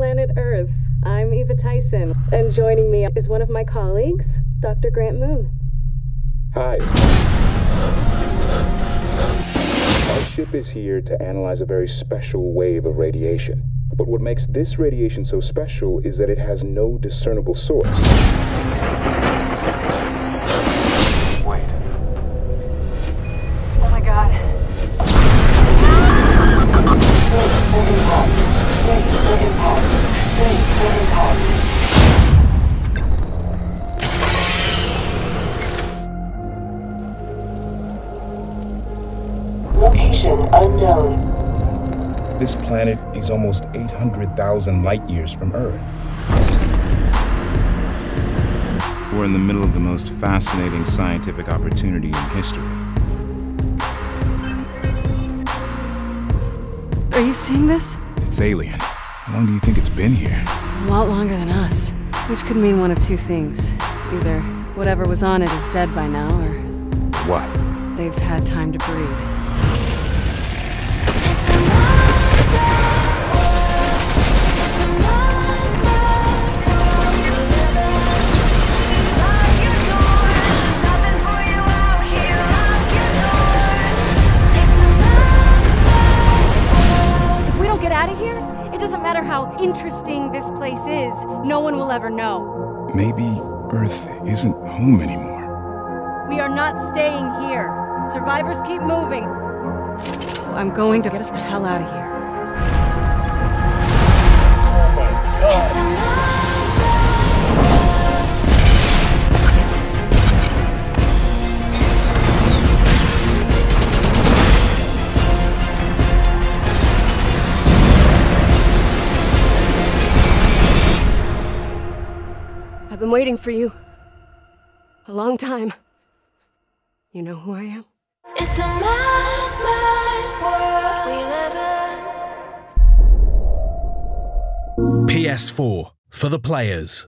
planet Earth. I'm Eva Tyson, and joining me is one of my colleagues, Dr. Grant Moon. Hi. Our ship is here to analyze a very special wave of radiation. But what makes this radiation so special is that it has no discernible source. Location unknown. This planet is almost 800,000 light years from Earth. We're in the middle of the most fascinating scientific opportunity in history. Are you seeing this? It's alien. How long do you think it's been here? A lot longer than us. Which could mean one of two things. Either whatever was on it is dead by now, or What? they've had time to breed. How interesting this place is, no one will ever know. Maybe Earth isn't home anymore. We are not staying here. Survivors keep moving. I'm going to get us the hell out of here. I've been waiting for you. A long time. You know who I am? It's a mad, mad world we live in. PS4 for the players.